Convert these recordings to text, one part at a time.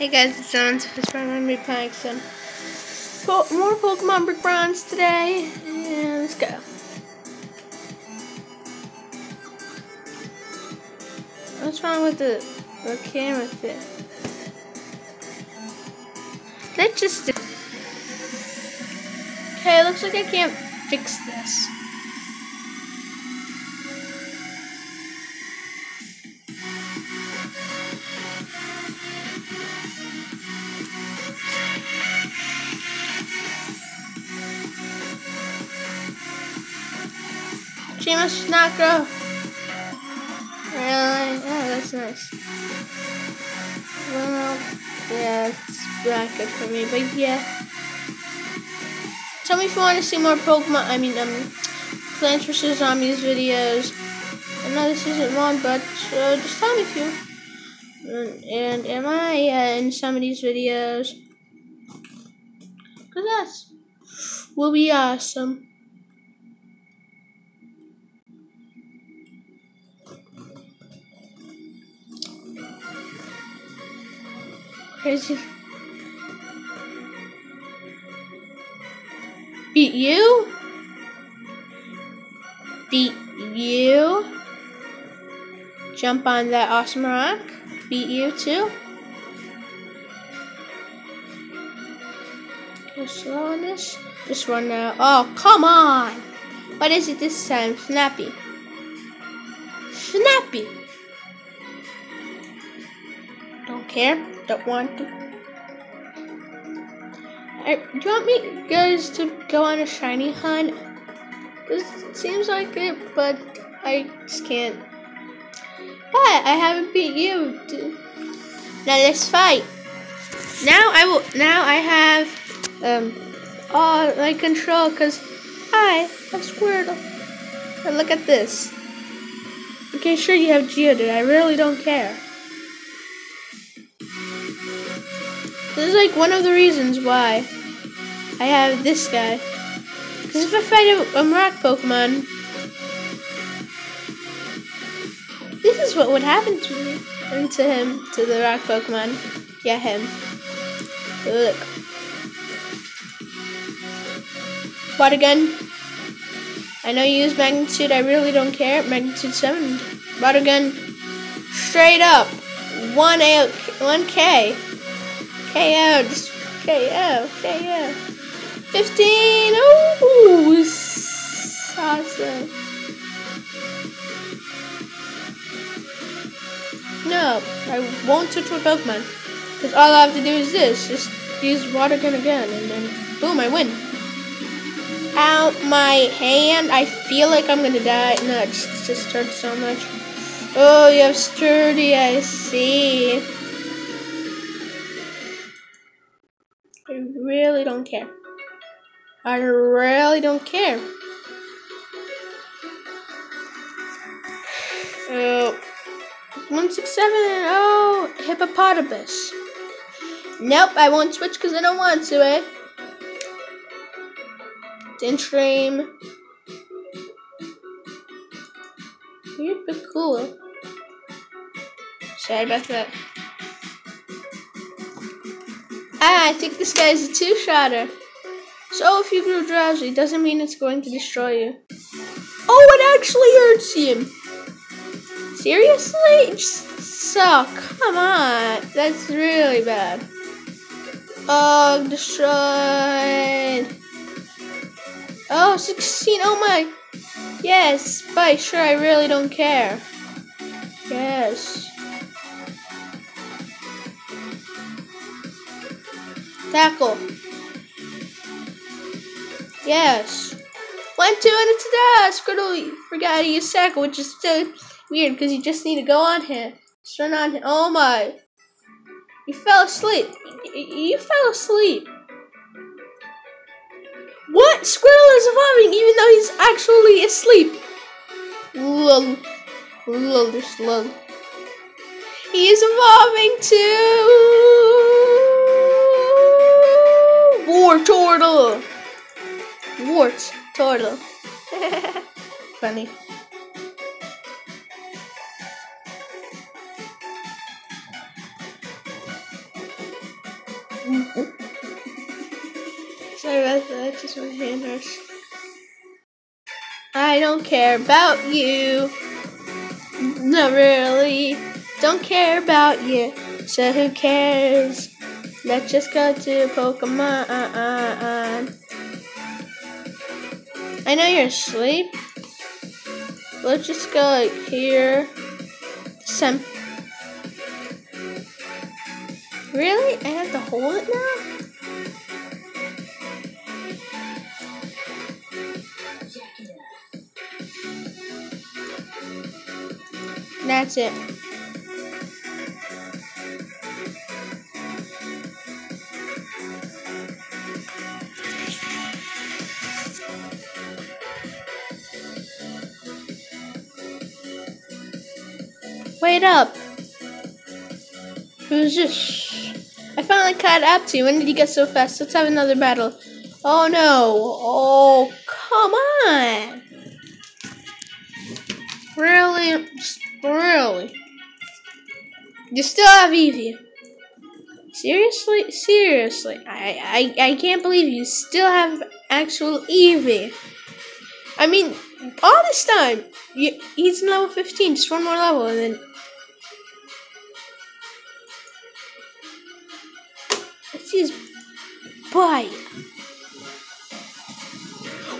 Hey guys, it's John. Going to some po more Pokemon Brick Bronze today. And let's go. What's wrong with the, the camera thing? Let's just... Okay, looks like I can't fix this. Seamus Snacko. Really? Yeah, that's nice. Well, yeah, it's not good for me, but yeah. Tell me if you want to see more Pokemon, I mean, um, Plants vs. Zombies videos. I know this isn't one, but uh, just tell me if you. And, and am I uh, in some of these videos? Because that's will be awesome. Crazy. Beat you? Beat you? Jump on that awesome rock? Beat you too? Go slow on this. Just run now. Oh, come on! What is it this time? Snappy. Snappy! Don't care don't want to. Do you want me guys to go on a shiny hunt? This seems like it, but I just can't. But I haven't beat you. Now let's fight. Now I will. Now I have um all my control because I have Squirtle. Look at this. Okay, sure you have Geodude. I really don't care. This is like one of the reasons why I have this guy. Because if I fight a, a rock Pokemon, this is what would happen to me. And to him, to the rock Pokemon. Yeah, him. Look. Water gun. I know you use magnitude, I really don't care. Magnitude 7. Water gun. Straight up. 1 A 1K. KO, just KO, KO. 15! Ooh, awesome. No, I won't switch my Pokemon. Because all I have to do is this. Just use Water Gun again, and then boom, I win. Out my hand. I feel like I'm gonna die. No, it just, hurts so much. Oh, you have sturdy, I see. Really don't care. I really don't care. Oh, 167, oh, hippopotamus. Nope, I won't switch because I don't want to, eh? Dintream. Weird but cool. Sorry about that. Ah, I think this guy's a two-shotter. So if you grow drowsy, doesn't mean it's going to destroy you. Oh, it actually hurts you. Seriously? Suck. Come on. That's really bad. Oh, destroyed. Oh, 16. Oh my. Yes. Bye. Sure, I really don't care. Yes. Tackle. Yes. One, two, and it's a. Squirtle forgot how to use tackle, which is so weird because you just need to go on him. Just run on him. Oh my. You fell asleep. You fell asleep. What? Squirtle is evolving even though he's actually asleep. Lol. Lol, just lol. He's evolving too. War turtle. Wart turtle. Funny. Sorry about that, just my hand hurts. I don't care about you. Not really. Don't care about you. So who cares? Let's just go to Pokemon. I know you're asleep. Let's just go like here. Some. Really? I have to hold it now? That's it. Wait up. Who's this? I finally caught up to you. When did you get so fast? Let's have another battle. Oh no. Oh, come on. Really? Really? You still have Eevee. Seriously? Seriously. I, I, I can't believe you still have actual Eevee. I mean, all this time, you, he's in level 15, just one more level, and then... Let's Bite.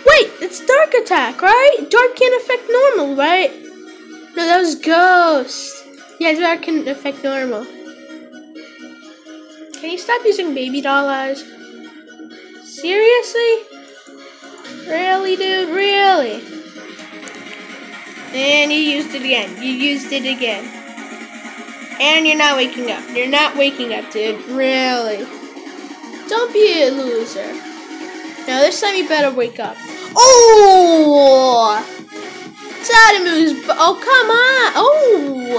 Wait, it's Dark Attack, right? Dark can't affect normal, right? No, that was Ghost. Yeah, that can affect normal. Can you stop using baby doll eyes? Seriously? Really, dude? Really? And you used it again. You used it again. And you're not waking up. You're not waking up, dude. Really? Don't be a loser. Now this time you better wake up. Oh! Sadamu's. Oh, come on. Oh.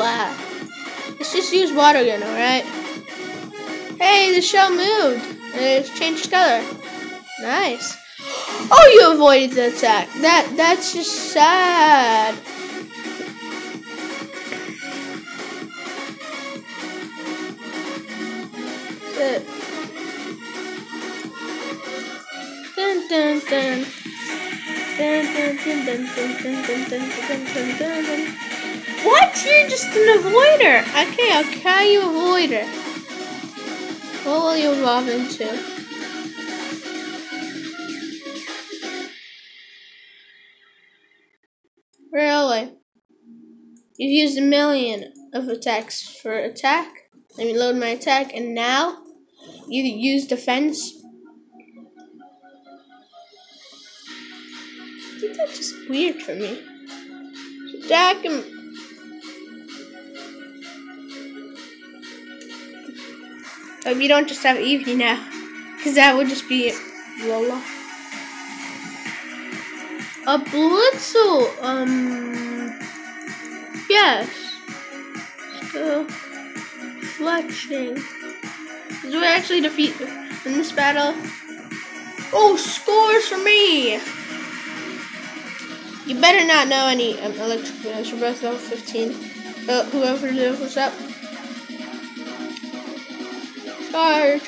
Let's just use water gun, alright? Hey, the shell moved. It's changed color. Nice. Oh, you avoided the attack. That That's just sad. What? You're just an avoider. Okay, I'll call you avoider. What will you evolve into? Really? You've used a million of attacks for attack. Let me load my attack, and now you use defense that's just weird for me. Jack and Oh, we don't just have Eevee now. Because that would just be Lola. A Blitzle, um, yes. So, Fletchling. Did we actually defeat in this battle? Oh, scores for me! You better not know any um, electric moves. We're both level 15. Uh, whoever levels up. Charge.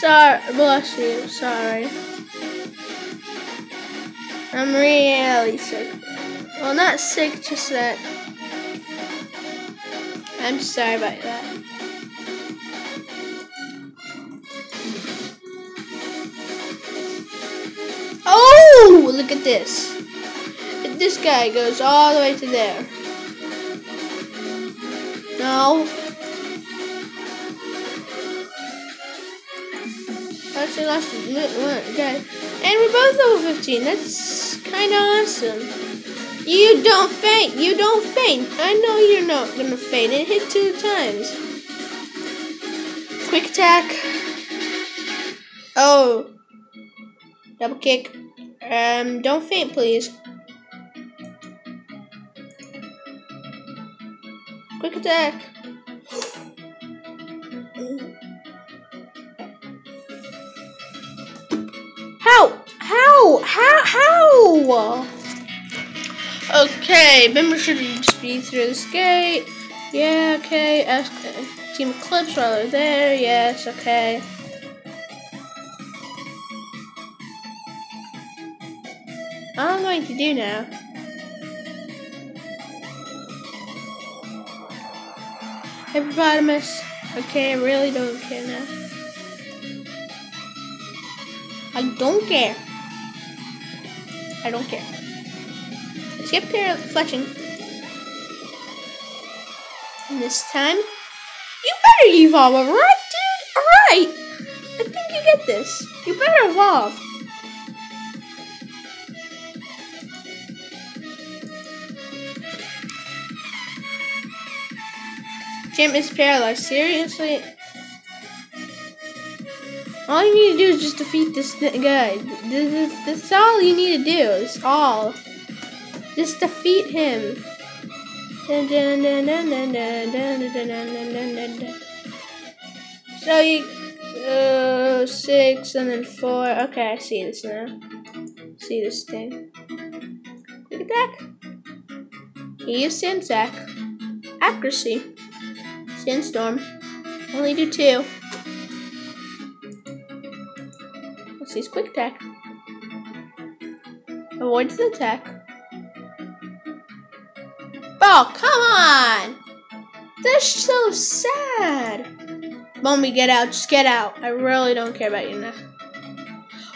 Sorry, bless you. Sorry. I'm really sick. Well, not sick, just that. I'm sorry about that. Oh, look at this. This guy goes all the way to there. No. Actually lost one guy. And we're both over 15. That's kind of awesome. You don't faint. You don't faint. I know you're not going to faint. It hit two times. Quick attack. Oh. Double kick. Um, don't faint, please. Quick attack. How? How? How? How? Okay, member should speed through this gate. Yeah, okay. Uh, Team Eclipse while they're there. Yes, okay. What I'm going to do now. Hippopotamus. Okay, I really don't care now. I don't care. I don't care. Skip here, Fletchling. And this time, you better evolve, alright, dude? Alright! I think you get this. You better evolve. Jim is paralyzed. Seriously? All you need to do is just defeat this guy. This, this, that's all you need to do. It's all. Just defeat him. So you uh, six and then four. Okay, I see this now. See this thing. Look Quick attack. Use Sandsack. Accuracy. Sandstorm. Only do two. Let's use quick attack. Avoids the attack. Oh, come on! That's so sad. Mommy, get out. Just get out. I really don't care about you now.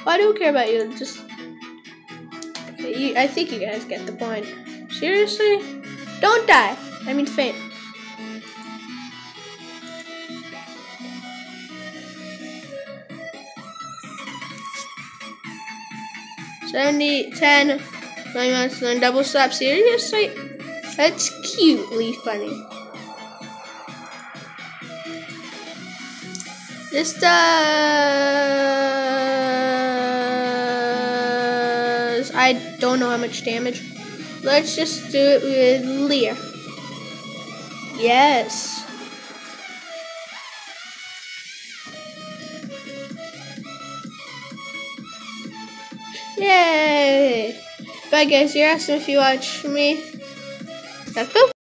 Well, I do care about you. Just. I think you guys get the point. Seriously? Don't die. I mean, faint. Seventy, ten, nine months, then double slap. Seriously? That's cutely funny. This does... I don't know how much damage. Let's just do it with Leah. Yes. Yay! Bye guys, you're awesome if you watch me. That's